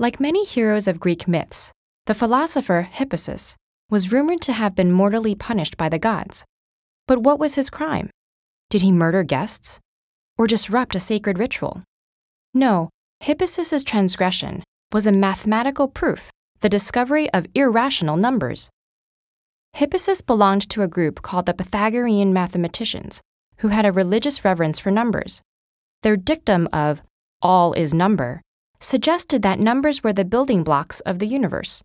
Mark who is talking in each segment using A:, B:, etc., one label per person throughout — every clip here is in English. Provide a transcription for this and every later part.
A: Like many heroes of Greek myths, the philosopher Hippasus was rumored to have been mortally punished by the gods. But what was his crime? Did he murder guests? Or disrupt a sacred ritual? No, Hippasus's transgression was a mathematical proof, the discovery of irrational numbers. Hippasus belonged to a group called the Pythagorean mathematicians, who had a religious reverence for numbers. Their dictum of all is number suggested that numbers were the building blocks of the universe.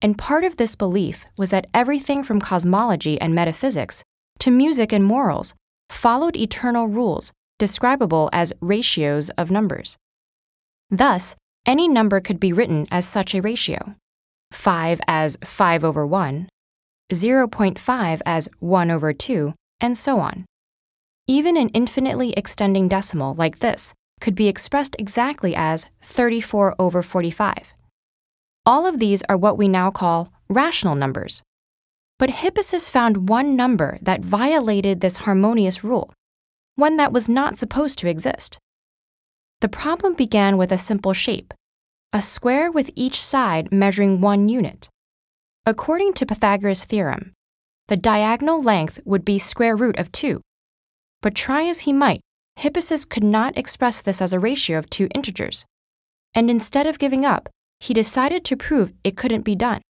A: And part of this belief was that everything from cosmology and metaphysics to music and morals followed eternal rules describable as ratios of numbers. Thus, any number could be written as such a ratio 5 as 5 over 1, 0.5 as 1 over 2, and so on. Even an infinitely extending decimal like this could be expressed exactly as 34 over 45. All of these are what we now call rational numbers. But Hippasus found one number that violated this harmonious rule, one that was not supposed to exist. The problem began with a simple shape a square with each side measuring one unit. According to Pythagoras' theorem, the diagonal length would be square root of 2. But try as he might, Hippasus could not express this as a ratio of two integers. And instead of giving up, he decided to prove it couldn't be done.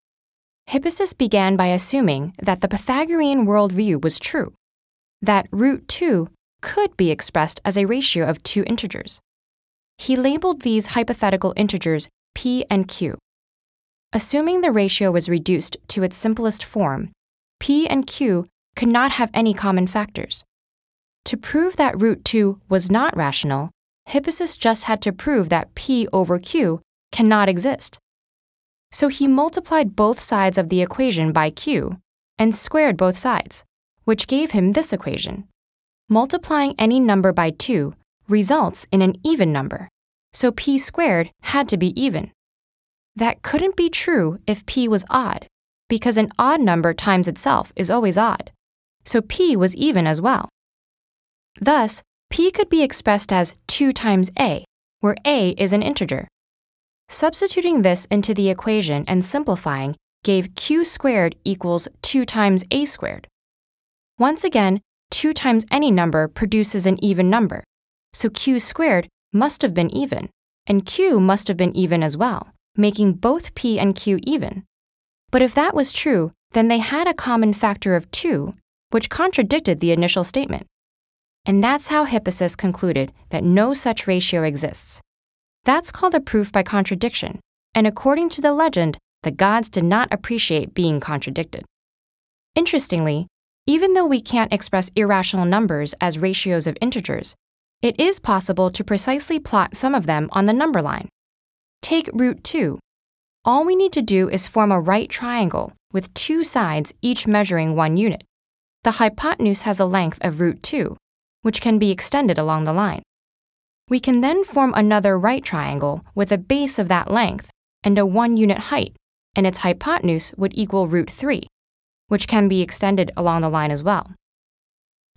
A: Hippasus began by assuming that the Pythagorean worldview was true, that root 2 could be expressed as a ratio of two integers. He labeled these hypothetical integers p and q. Assuming the ratio was reduced to its simplest form, p and q could not have any common factors. To prove that root 2 was not rational, Hippasus just had to prove that p over q cannot exist. So he multiplied both sides of the equation by q and squared both sides, which gave him this equation. Multiplying any number by 2 results in an even number, so p squared had to be even. That couldn't be true if p was odd, because an odd number times itself is always odd, so p was even as well. Thus, p could be expressed as 2 times a, where a is an integer. Substituting this into the equation and simplifying gave q squared equals 2 times a squared. Once again, 2 times any number produces an even number, so q squared must have been even, and q must have been even as well, making both p and q even. But if that was true, then they had a common factor of 2, which contradicted the initial statement. And that's how Hippasus concluded that no such ratio exists. That's called a proof by contradiction, and according to the legend, the gods did not appreciate being contradicted. Interestingly, even though we can't express irrational numbers as ratios of integers, it is possible to precisely plot some of them on the number line. Take root 2. All we need to do is form a right triangle with two sides each measuring one unit. The hypotenuse has a length of root 2, which can be extended along the line. We can then form another right triangle with a base of that length and a one unit height, and its hypotenuse would equal root 3, which can be extended along the line as well.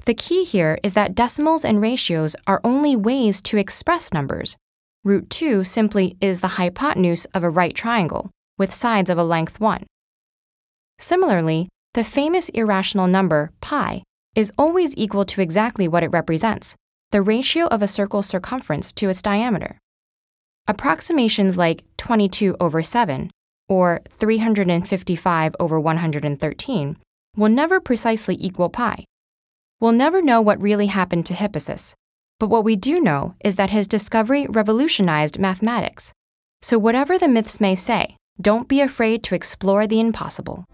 A: The key here is that decimals and ratios are only ways to express numbers. Root 2 simply is the hypotenuse of a right triangle, with sides of a length 1. Similarly, the famous irrational number pi is always equal to exactly what it represents the ratio of a circle's circumference to its diameter. Approximations like 22 over 7 or 355 over 113 will never precisely equal pi. We'll never know what really happened to Hippasus, but what we do know is that his discovery revolutionized mathematics. So, whatever the myths may say, don't be afraid to explore the impossible.